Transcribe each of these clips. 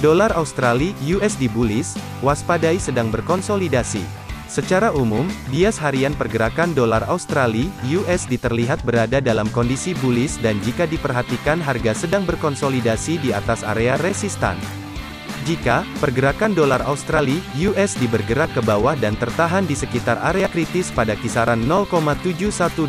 Dolar Australia USD bullish, waspadai sedang berkonsolidasi. Secara umum, bias harian pergerakan dolar Australia USD terlihat berada dalam kondisi bullish dan jika diperhatikan harga sedang berkonsolidasi di atas area resistan. Jika pergerakan dolar Australia (USD) bergerak ke bawah dan tertahan di sekitar area kritis pada kisaran 0,71819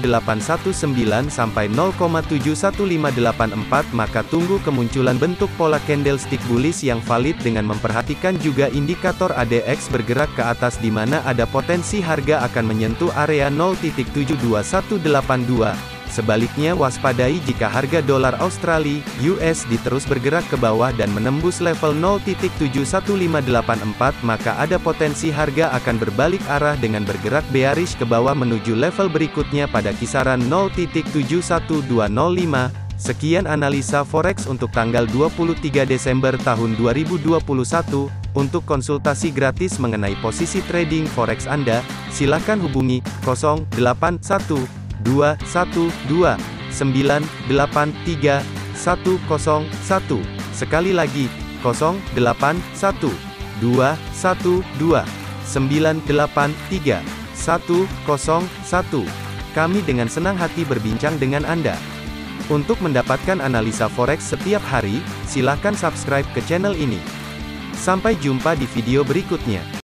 sampai 0,71584 maka tunggu kemunculan bentuk pola candlestick bullish yang valid dengan memperhatikan juga indikator ADX bergerak ke atas di mana ada potensi harga akan menyentuh area 0.72182 Sebaliknya waspadai jika harga dolar Australia (USD) terus bergerak ke bawah dan menembus level 0.71584 maka ada potensi harga akan berbalik arah dengan bergerak bearish ke bawah menuju level berikutnya pada kisaran 0.71205. Sekian analisa forex untuk tanggal 23 Desember tahun 2021. Untuk konsultasi gratis mengenai posisi trading forex Anda, silakan hubungi 081 dua satu dua sembilan delapan tiga satu kosong satu sekali lagi kosong delapan satu dua satu dua sembilan delapan tiga satu kosong satu kami dengan senang hati berbincang dengan Anda. Untuk mendapatkan analisa forex setiap hari, silakan subscribe ke channel ini. Sampai jumpa di video berikutnya.